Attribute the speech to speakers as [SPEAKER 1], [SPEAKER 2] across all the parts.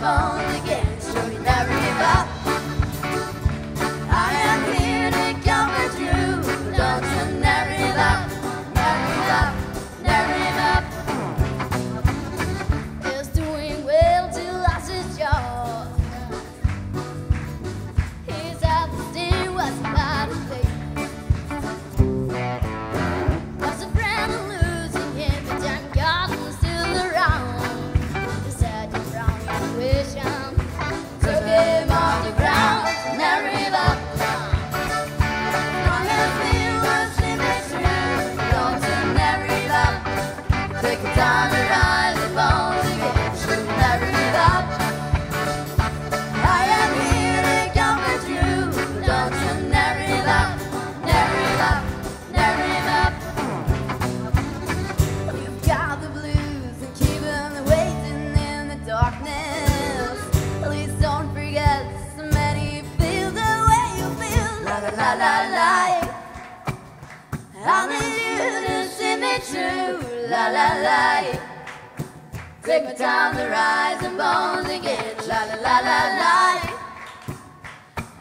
[SPEAKER 1] Bible. la la la. Take my time to rise and bones again, la la la la la.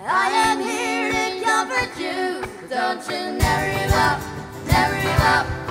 [SPEAKER 1] I am here to comfort you, don't you never give up, never give up.